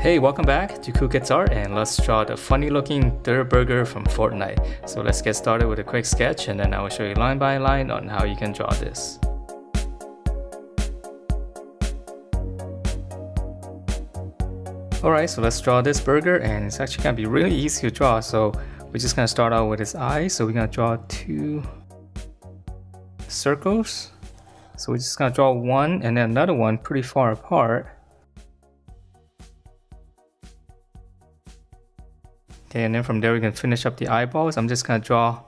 Hey, welcome back to Cool Kids Art and let's draw the funny looking Durrr Burger from Fortnite. So let's get started with a quick sketch and then I will show you line by line on how you can draw this. Alright, so let's draw this burger and it's actually gonna be really easy to draw. So we're just gonna start out with his eyes. So we're gonna draw two circles. So we're just gonna draw one and then another one pretty far apart. Okay, and then from there we can finish up the eyeballs. I'm just gonna draw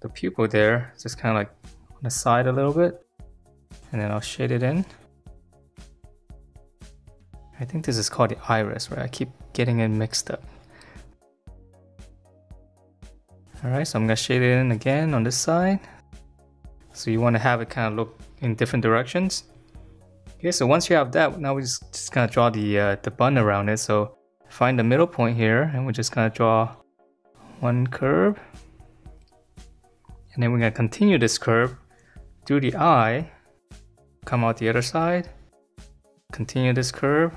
the pupil there, just kind of like on the side a little bit. And then I'll shade it in. I think this is called the iris, right? I keep getting it mixed up. Alright, so I'm gonna shade it in again on this side. So you want to have it kind of look in different directions. Okay, so once you have that, now we're just, just gonna draw the, uh, the bun around it. So find the middle point here and we're just gonna draw one curve. And then we're gonna continue this curve do the eye come out the other side continue this curve.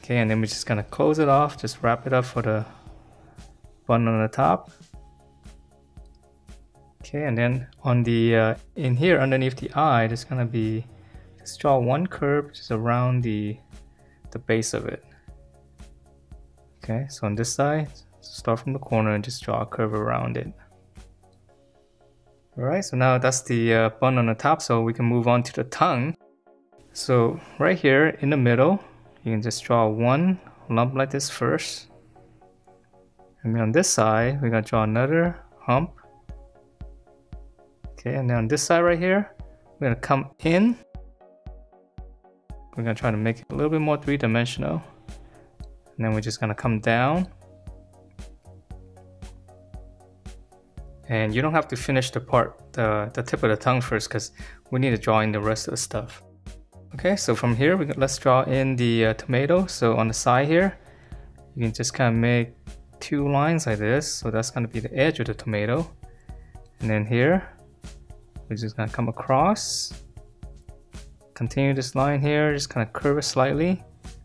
Okay and then we're just gonna close it off just wrap it up for the bun on the top. Okay and then on the uh, in here underneath the eye there's gonna be just draw one curve just around the the base of it. Okay, so on this side, start from the corner and just draw a curve around it. Alright, so now that's the uh, bun on the top, so we can move on to the tongue. So right here in the middle, you can just draw one lump like this first. And then on this side, we're gonna draw another hump. Okay, and then on this side right here, we're gonna come in we're gonna try to make it a little bit more three-dimensional. And then we're just gonna come down. And you don't have to finish the part, the, the tip of the tongue first because we need to draw in the rest of the stuff. Okay, so from here, we let's draw in the uh, tomato. So on the side here, you can just kind of make two lines like this. So that's gonna be the edge of the tomato. And then here, we're just gonna come across continue this line here just kind of curve it slightly.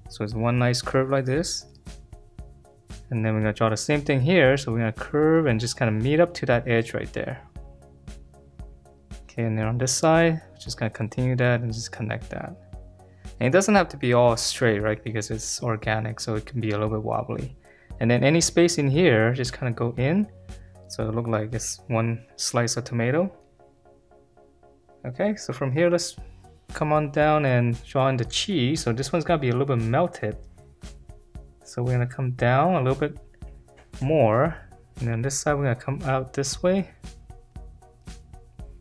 So it's one nice curve like this. And then we're gonna draw the same thing here so we're gonna curve and just kind of meet up to that edge right there. Okay and then on this side just gonna continue that and just connect that. And it doesn't have to be all straight right because it's organic so it can be a little bit wobbly. And then any space in here just kind of go in. So it look like it's one slice of tomato. Okay so from here let's come on down and draw in the cheese. So this one's gonna be a little bit melted. So we're gonna come down a little bit more. And then this side we're gonna come out this way.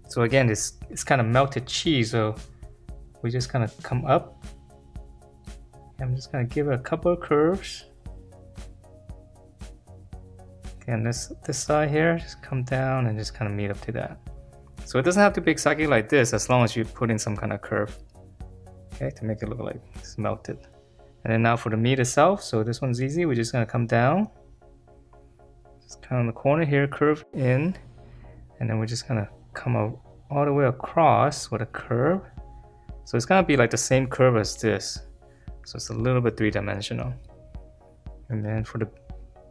So again, it's, it's kind of melted cheese. So we just kind of come up. I'm just gonna give it a couple of curves. Again, this, this side here, just come down and just kind of meet up to that. So it doesn't have to be exactly like this as long as you put in some kind of curve. Okay, to make it look like it's melted. And then now for the meat itself, so this one's easy. We're just gonna come down. Just kind of the corner here, curve in. And then we're just gonna come all the way across with a curve. So it's gonna be like the same curve as this. So it's a little bit three-dimensional. And then for the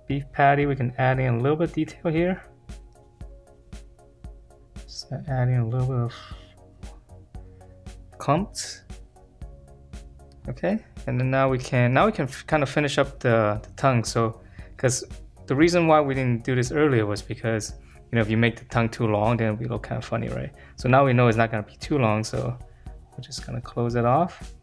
beef patty, we can add in a little bit detail here adding a little bit of clumps. Okay, and then now we can now we can kind of finish up the, the tongue. So, because the reason why we didn't do this earlier was because you know if you make the tongue too long, then it'll look kind of funny, right? So now we know it's not gonna be too long, so we're just gonna close it off.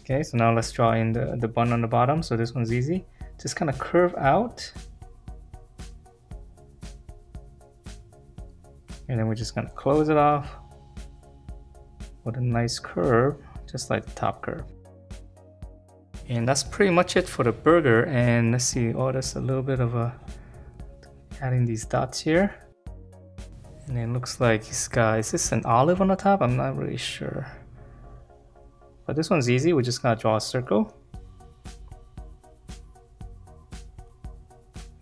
Okay, so now let's draw in the, the bun on the bottom. So this one's easy. Just kind of curve out and then we're just gonna close it off with a nice curve just like the top curve. And that's pretty much it for the burger. And let's see oh that's a little bit of a adding these dots here. And it looks like he's got is this an olive on the top? I'm not really sure. But this one's easy. We're just gonna draw a circle.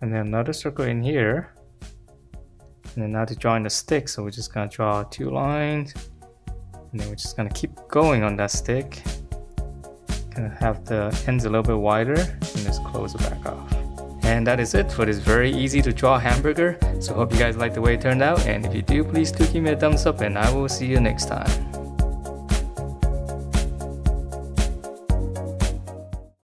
And then another circle in here and then now to draw in the stick, so we're just gonna draw two lines. And then we're just gonna keep going on that stick. Gonna have the ends a little bit wider and just close it back off. And that is it for this very easy to draw hamburger. So hope you guys like the way it turned out. And if you do, please do give me a thumbs up and I will see you next time.